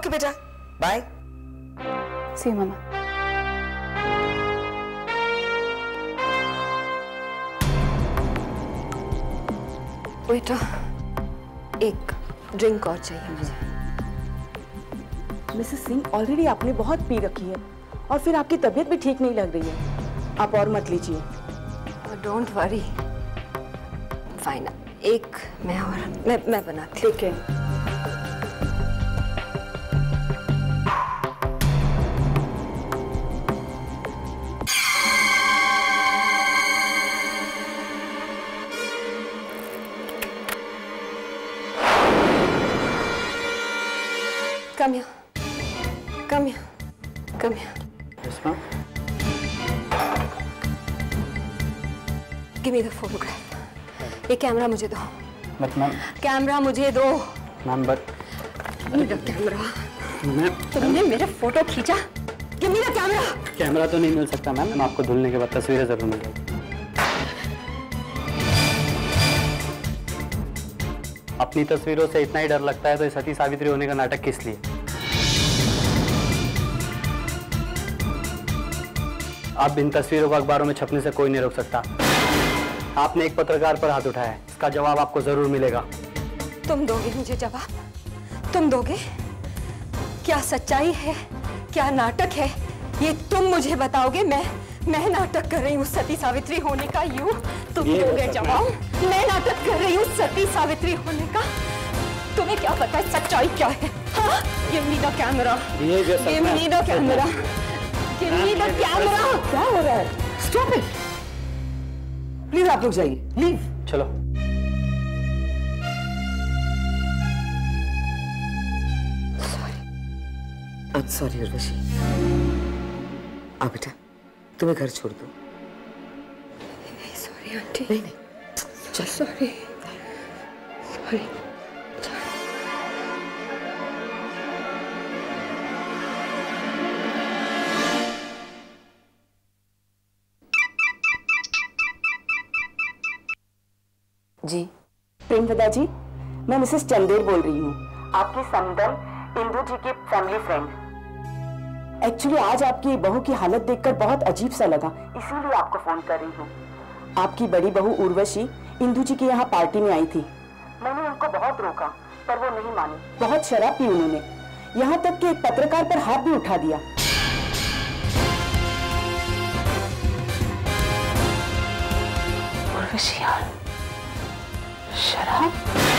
Okay बेटा। Bye सी मामा बेटा एक ड्रिंक और चाहिए मुझे। मिसेस सिंह ऑलरेडी आपने बहुत पी रखी है और फिर आपकी तबीयत भी ठीक नहीं लग रही है। आप और मत लीजिए। डोंट वरी फाइन एक मैं और मैं मैं बनाती ठीक है। Come here. Come here. Come here. Yes, ma'am. Give me the photograph. ये कैमरा मुझे दो बट मैम कैमरा मुझे दो मैम बट मेरा कैमरा मैम तुमने मेरा फ़ोटो खींचा give me the camera camera तो नहीं मिल सकता मैम मैम आपको धुलने के बाद तस्वीरें ज़रूर मिलेगी अपनी तस्वीरों से इतना ही डर लगता है तो सती सावित्री होने का नाटक किस लिए? अब इन तस्वीरों को अखबारों में छपने से कोई नहीं रोक सकता। आपने एक पत्रकार पर हाथ उठाया है, इसका जवाब आपको ज़रूर मिलेगा। तुम दोगे मुझे जवाब? तुम दोगे? क्या सच्चाई है? क्या नाटक है? ये तुम मुझे बताओगे? मैं मैं नाटक कर रही हूँ सती सावित्री होने का यू तुम ये दोगे सच जवाब मैं नाटक कर रही हूँ सती सावित्री होने का। तुम्हें क्या पता है सच्चाई क्या है? हाँ? Give me the camera give me the camera. Give me the camera. क्या हो रहा है? स्टॉप इट प्लीज़ आप लोग जाइए। लीव चलो। I am sorry Urvashi. आ बेटा। तुम्हें घर छोड़ दो। Sorry aunty. नहीं नहीं। चल। सॉरी सॉरी जी। प्रेमवदा जी मैं मिसेस चंदेर बोल रही हूँ। आपकी समदल इंदू जी की फैमिली फ्रेंड एक्चुअली आज आपकी बहू की हालत देखकर बहुत अजीब सा लगा। इसीलिए आपको फ़ोन कर रही हूँ। आपकी बड़ी बहू उर्वशी इंदू जी के यहाँ पार्टी में आई थी। मैंने उनको बहुत रोका पर वो नहीं मानी। बहुत शराब पी उन्होंने। यहाँ तक कि एक पत्रकार पर हाथ भी उठा दिया। उर्वशी यार शराब?